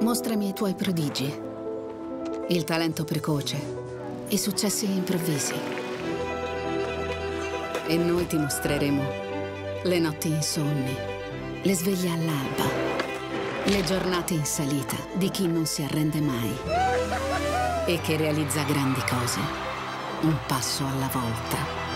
Mostrami i tuoi prodigi, il talento precoce, i successi improvvisi. E noi ti mostreremo le notti insonni, le sveglie all'alba, le giornate in salita di chi non si arrende mai e che realizza grandi cose, un passo alla volta.